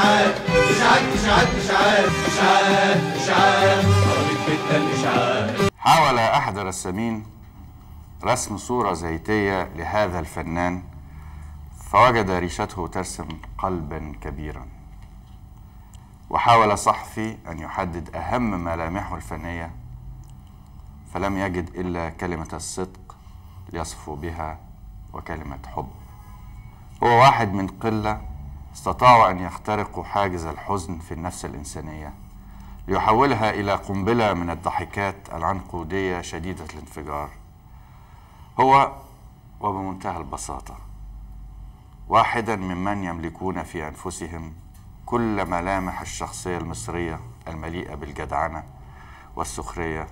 إشاعات إشاعات إشاعات خربت بيتنا الإشاعات حاول أحد الرسامين رسم صورة زيتية لهذا الفنان فوجد ريشته ترسم قلبا كبيرا. وحاول صحفي أن يحدد أهم ملامحه الفنية فلم يجد إلا كلمة الصدق ليصفو بها وكلمة حب. هو واحد من قلة استطاعوا أن يخترقوا حاجز الحزن في النفس الإنسانية ليحولها إلى قنبلة من الضحكات العنقودية شديدة الانفجار. هو وبمنتهى البساطة واحدا ممن يملكون في أنفسهم كل ملامح الشخصية المصرية المليئة بالجدعنة والسخرية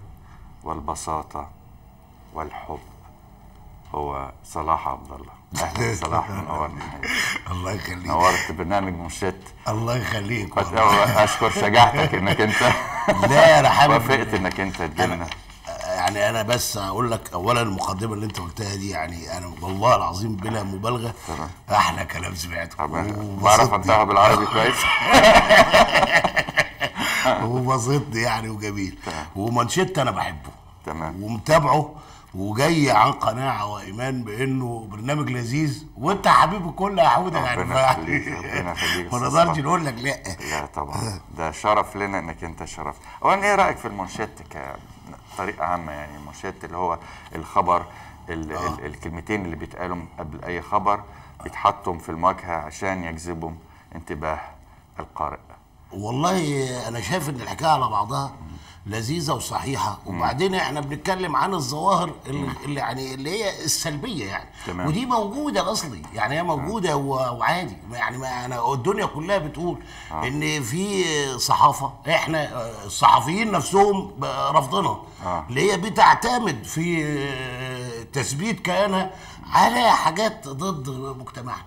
والبساطة والحب. هو صلاح عبد الله. أهلا صلاح منورنا الله يخليك. نورت برنامج منشط الله يخليك. أشكر شجاعتك إنك أنت. لا أنا حابب وافقت إنك أنت تجيلنا يعني أنا بس أقول لك اولا المقدمة اللي أنت قلتها دي يعني أنا والله العظيم بلا مبالغة. أحلى كلام سمعته. بعرف. انطقها بالعربي كويس. وبسطني يعني وجميل. ومانشيت أنا بحبه. تمام. ومتابعه وجاي عن قناعة وإيمان بإنه برنامج لذيذ. وأنت يا حبيبي الكل يا حوده يعني ربنا يخليك، ربنا يخليك. ما نقدرش نقول لك لا. لا طبعا. ده شرف لنا إنك أنت شرفت. اولا إيه رأيك في المنشط كطريقه عامة يعني؟ المنشط اللي هو الخبر ال ال الكلمتين اللي بيتقالوا قبل أي خبر بيتحطوا في المواجهة عشان يجذبوا انتباه القارئ. والله أنا شايف إن الحكاية على بعضها. لذيذة وصحيحة. وبعدين إحنا بنتكلم عن الظواهر اللي, يعني اللي هي السلبية يعني. تمام. ودي موجودة أصلي. يعني هي موجودة وعادي. يعني ما أنا الدنيا كلها بتقول إن في صحافة. إحنا آه، الصحفيين نفسهم رافضينها. آه. اللي هي بتعتمد في آه، تثبيت كيانها على حاجات ضد مجتمعنا.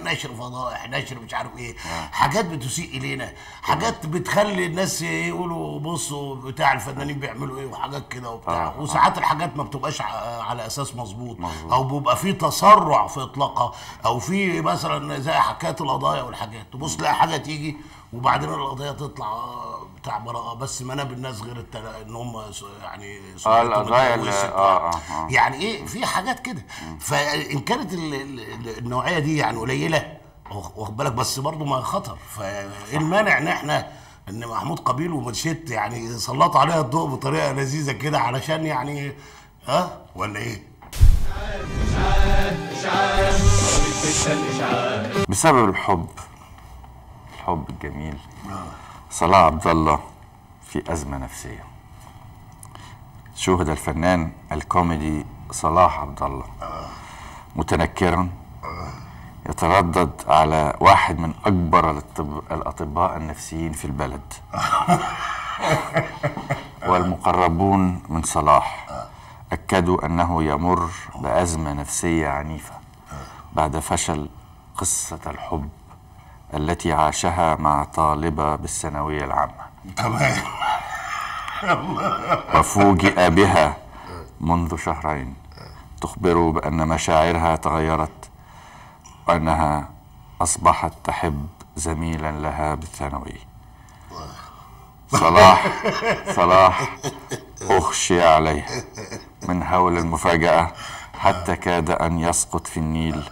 نشر فضائح نشر مش عارف إيه. حاجات بتسيء إلينا. حاجات بتخلي الناس يقولوا بصوا بتاع الفنانين بيعملوا إيه وحاجات كده وبتاع. آه، وساعات الحاجات ما بتبقاش على أساس مظبوط. مظبوط. أو بيبقى في تسرع في إطلاقها. أو في مثلا زي حكاية القضايا والحاجات. تبص تلاقي حاجة تيجي وبعدين القضية تطلع آه، بتاع براءه بس مناب الناس غير التل... إن هم س- يعني سمعتهم القضايا. آه، آه، آه. يعني إيه؟ في حاجات كده. فإن كانت ال- ال- النوعية دي يعني قليلة واخ- واخد بالك بس برضه ما خطر. فإيه المانع إن إحنا إن محمود قبيل ومنشيت يعني سلطوا عليها الضوء بطريقة لذيذة كده علشان يعني ها؟ ولا إيه؟ بسبب الحب. الحب الجميل صلاح عبد الله في أزمة نفسية. شوهد الفنان الكوميدي صلاح عبد الله متنكرا. يتردد على واحد من أكبر الأطب- الأطباء النفسيين في البلد. والمقربون من صلاح. أكدوا أنه يمر بأزمة نفسية عنيفة. بعد فشل قصة الحب. التي عاشها مع طالبة بالثانوية العامة. تمام. وفوجئ بها منذ شهرين. تخبره بأن مشاعرها تغيرت وأنها أصبحت تحب زميلا لها بالثانوي. صلاح صلاح أخشي عليه. من هول المفاجأة حتى كاد أن يسقط في النيل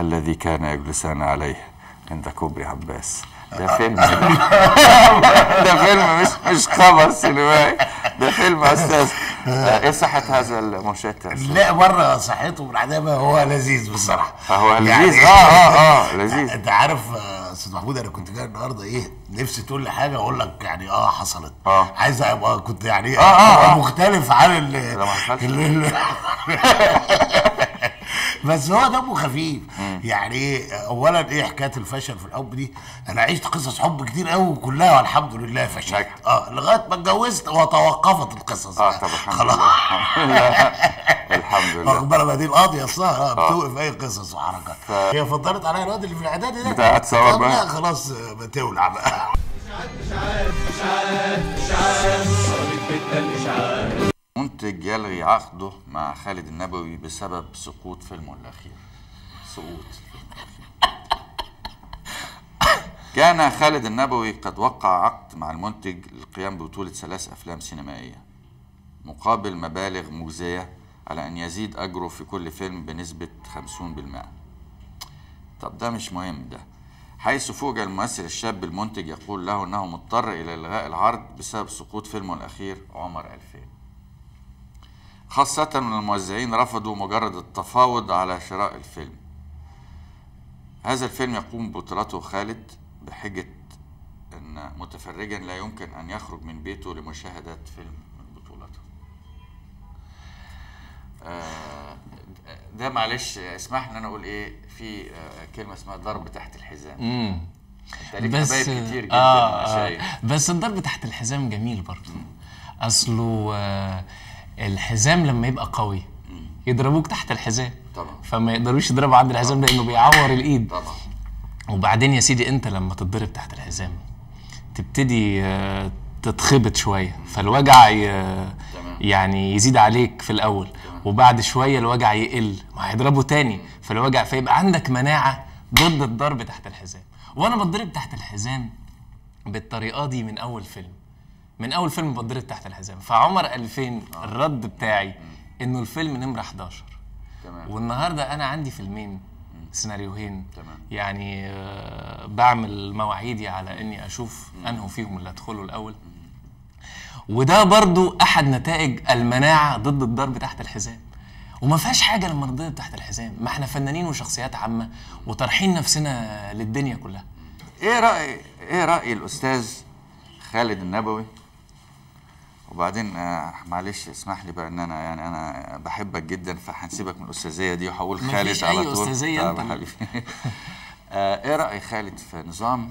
الذي كان يجلسان عليه. عند كوبري عباس ده فيلم ده, فيلم مش مش خبر سينمائي ده فيلم أستاذ آه، إيه صحة هذا أستاذ؟ لا بره صحته بالعدامه هو لذيذ بصراحة هو لذيذ آه آه آه لذيذ أنت عارف آه، أستاذ محمود أنا كنت جاي النهارده إيه نفسي تقول لي حاجة أقول لك يعني آه حصلت آه. عايز أبقى كنت يعني آه، آه، آه. مختلف عن ال لا، ما حصلش. بس هو دمه خفيف. يعني إيه اولا إيه حكاية الفشل في الحب دي؟ أنا عشت قصص حب كتير قوي وكلها والحمد لله فشلت. آه لغاية ما اتجوزت وتوقفت القصص. آه طب الحمد خلاص. لله. الحمد لله. واخد بالك؟ دي القاضية أصلا آه. بتوقف أي قصص وحركات. ف- هي فضلت عليا الواد اللي في الإعدادي ده. بتاع طب بقى. لا خلاص آه، بتولع بقى. إشاعات إشاعات إشاعات خربت بيتنا الإشاعات عقده مع خالد النبوي بسبب سقوط فيلمه الأخير. سقوط. كان خالد النبوي قد وقع عقد مع المنتج للقيام ببطولة ثلاث أفلام سينمائية. مقابل مبالغ مجزية على أن يزيد أجره في كل فيلم بنسبة 50% طب ده مش مهم ده. حيث فوجئ الممثل الشاب المنتج يقول له أنه مضطر إلى إلغاء العرض بسبب سقوط فيلمه الأخير عمر 2000 خاصة أن الموزعين رفضوا مجرد التفاوض على شراء الفيلم. هذا الفيلم يقوم ببطولته خالد بحجة أن متفرجا لا يمكن أن يخرج من بيته لمشاهدة فيلم من بطولته. آه، ده معلش اسمح لي إن أنا أقول إيه في آه، كلمة اسمها ضرب تحت الحزام. امم بس كتير جدا آه أنا آه. شايف. بس الضرب تحت الحزام جميل برضه. أصله آه الحزام لما يبقى قوي يضربوك تحت الحزام. طبعا. فما يقدروش يضربوا عند الحزام لأنه بيعور الإيد. طبعا. وبعدين يا سيدي أنت لما تتضرب تحت الحزام تبتدي آه، تتخبط شوية. فالوجع ي- يعني يزيد عليك في الأول. وبعد شوية الوجع يقل. ما هيضربه تاني. فالوجع فيبقى عندك مناعة ضد الضرب تحت الحزام. وأنا بتضرب تحت الحزام بالطريقة دي من أول فيلم. من أول فيلم بتضرب تحت الحزام. فعمر 2000 الرد بتاعي إنه الفيلم نمرة 11 تمام. والنهاردة أنا عندي فيلمين سيناريوهين. تمام. يعني آه، بعمل مواعيدي على إني أشوف انه فيهم اللي ادخله الأول. وده برضو أحد نتائج المناعة ضد الضرب تحت الحزام. وما فيهاش حاجة لما نضرب تحت الحزام. ما إحنا فنانين وشخصيات عامة وطارحين نفسنا للدنيا كلها. إيه راي إيه رأي الأستاذ خالد النبوي؟ وبعدين آه معلش اسمح لي بقى إن أنا يعني أنا بحبك جدا فهنسيبك من الأستاذية دي وهقول خالد على طول أستاذية يا حبيبي آه إيه رأي خالد في نظام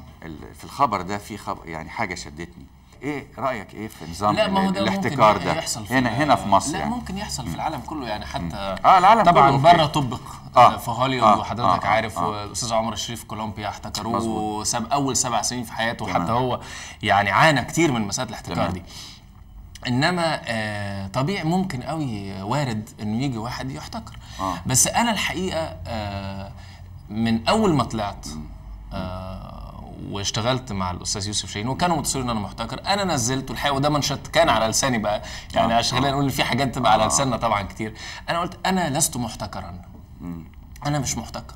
في الخبر ده في خبر يعني حاجة شدتني إيه رأيك إيه في نظام لا ما هو ده الاحتكار ممكن ده يحصل في هنا هنا في مصر لا يعني ممكن يحصل في العالم كله يعني حتى آه العالم طبعا بره. طبق آه. في هوليوود آه. وحضرتك آه. عارف آه. والاستاذ عمر الشريف كولومبيا احتكروه. سب أول سبع سنين في حياته. حتى هو يعني عانى كتير من مسألة الاحتكار. دي إنما آه طبيعي ممكن قوي وارد إنه يجي واحد يحتكر. آه. بس أنا الحقيقة آه من أول ما طلعت آه واشتغلت مع الأستاذ يوسف شاهين وكانوا متصلين إن أنا محتكر أنا نزلت الحقيقة وده منشط كان على لساني بقى. يعني عشان خلينا نقول في حاجات تبقى على لساننا طبعا كتير. أنا قلت أنا لست محتكرا. أنا مش محتكر.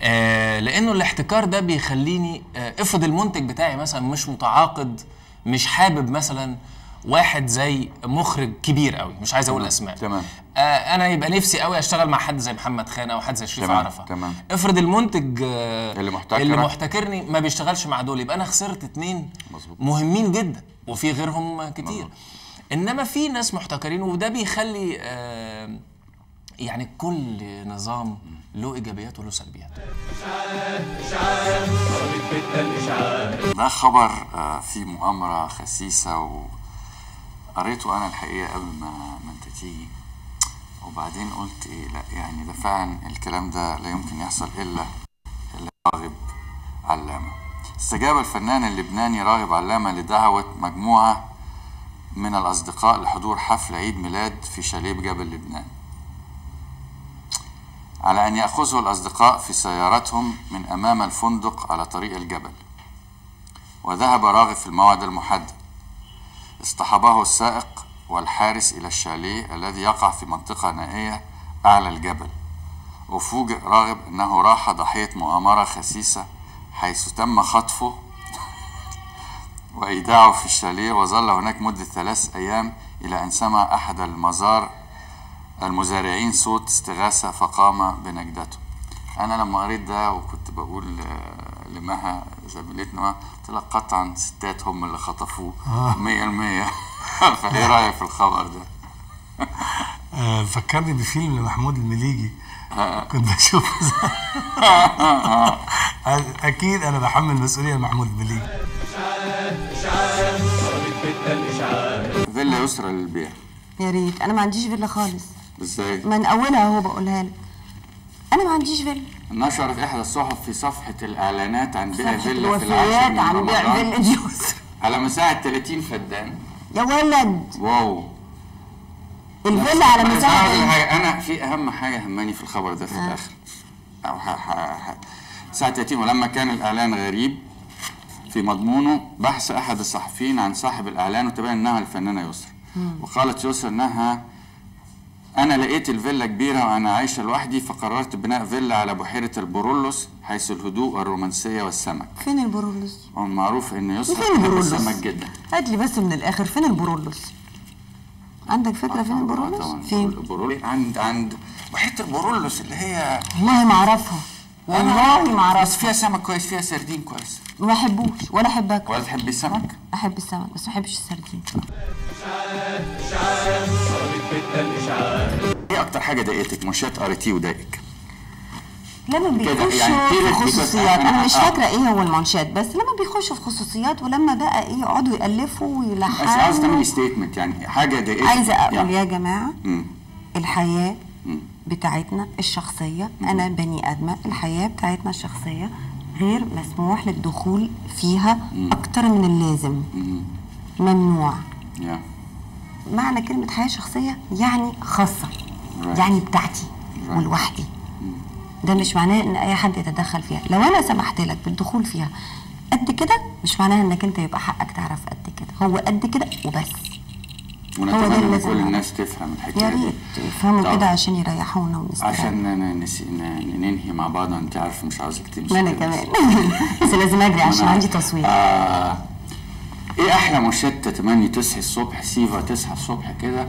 آه لأنه الاحتكار ده بيخليني آه افرض المنتج بتاعي مثلا مش متعاقد مش حابب مثلا واحد زي مخرج كبير قوي مش عايز أقول اسماء تمام. آه أنا يبقى نفسي قوي أشتغل مع حد زي محمد خان أو حد زي شريف عرفة تمام. افرض المنتج آه اللي محتكرك. اللي محتكرني ما بيشتغلش مع دول يبقى أنا خسرت اتنين مظبوط. مهمين جدا وفي غيرهم كتير إنما في ناس محتكرين وده بيخلي آه يعني كل نظام له إيجابيات وله سلبيات ده خبر آه، فيه مؤامرة خسيسة وقريته أنا الحقيقة قبل ما ما أنت تيجي. وبعدين قلت إيه لأ يعني ده فعلا الكلام ده لا يمكن يحصل إلا راغب علامة. استجاب الفنان اللبناني راغب علامة لدعوة مجموعة من الأصدقاء لحضور حفل عيد ميلاد في شاليه بجبل لبنان. على أن يأخذه الأصدقاء في سيارتهم من أمام الفندق على طريق الجبل. وذهب راغب في الموعد المحدد. اصطحبه السائق والحارس إلى الشاليه الذي يقع في منطقة نائية أعلى الجبل وفوجئ راغب أنه راح ضحية مؤامرة خسيسة حيث تم خطفه وإيداعه في الشاليه وظل هناك مدة ثلاث أيام إلى أن سمع أحد المزار المزارعين صوت استغاثة فقام بنجدته. أنا لما قريت ده وكنت بقول آه، لمها زميلتنا قلت لها قطعا ستات هم اللي خطفوه. مية المية. فإيه رأيك في الخبر ده؟ آه، فكرني بفيلم لمحمود المليجي. كنت بشوفه أكيد أنا بحمل مسؤولية لمحمود المليجي. فيلا يسرى للبيع. يا ريت. أنا ما عنديش فيلا خالص. إزاي؟ من أولها اهو بقولها لك. أنا ما عنديش فيلا. نشرت إحدى الصحف في صفحة الإعلانات عن بيع فيلا في العاشر من عن بيع فيلا. جوز. على مساحة 30 فدان. يا ولد. واو. الفيلا على مساحة أنا في أهم حاجة هماني في الخبر ده في الآخر. أو. ساعه 30 ولما كان الإعلان غريب في مضمونه بحث أحد الصحفيين عن صاحب الإعلان وتبين إنها الفنانة يسرا وقالت يسرا إنها أنا لقيت الفيلا كبيرة وأنا عايشة لوحدي فقررت بناء فيلا على بحيرة البرولوس حيث الهدوء والرومانسيه والسمك. فين البرولوس ومعروف ان يسرا فين تحب البرولوس السمك جدا. هات لي بس من الآخر فين البرولوس عندك فكرة فين البرولوس طبعا. فين؟ البرولوس عند عند بحيرة البرولوس اللي هي والله ما أعرفها. والله ما بس أعرفها. فيها سمك كويس فيها سردين كويس. ما بحبوش ولا احب اكل ولا تحبي السمك؟ أحب السمك بس ما بحبش السردين صارت إيه أكتر حاجة ضايقتك منشات قريتيه وضايقك؟ لما بيخشوا يعني في خصوصيات أنا مش. فاكرة إيه هو المنشآت بس لما بيخشوا في خصوصيات ولما بقى إيه يقعدوا يألفوا بس عاوز تعملي ستيتمنت يعني حاجة ضايقتك عايزة أقول يعني. يا جماعة. الحياة بتاعتنا الشخصية أنا بني آدمة الحياة بتاعتنا الشخصية غير مسموح للدخول فيها أكتر من اللازم. ممنوع. يا معنى كلمة حياة شخصية يعني خاصة Right. يعني بتاعتي Right. ولوحدي. ده مش معناه إن أي حد يتدخل فيها. لو أنا سمحت لك بالدخول فيها قد كده؟ مش معناها إنك أنت يبقى حقك تعرف قد كده. هو قد كده وبس. ونتمنى ان لازم كل نعمله. الناس تفهم الحكاية يا دي. ريت يفهموا. كده عشان يريحونا ونستريح عشان ن- نس- ن- ننهي مع بعض أنت عارف مش عاوزك تمشي ما أنا كده. كمان بس لازم أجري عشان عندي تصوير آه إيه أحلى منشات تتمني تصحي الصبح سيفا تصحى الصبح كده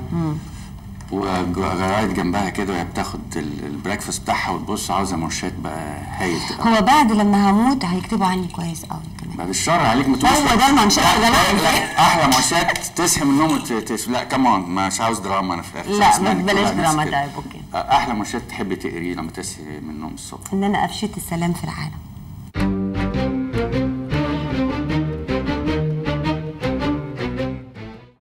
وجرايد جنبها كده وهي بتاخد ال- ال breakfast بتاعها وتبص عاوزة منشات بقى هايل هو بعد لما هموت هيكتبوا عني كويس قوي كمان بعد الشر عليك ما تقولش هو ده جماعة. لا، أحلى منشات تصحي من النوم. لا كمان مش عاوز دراما أنا في الآخر لا، بلاش دراما. طيب، okay. آه، أحلى منشات تحبي تقريه لما تصحي من النوم الصبح إن أنا افشيت السلام في العالم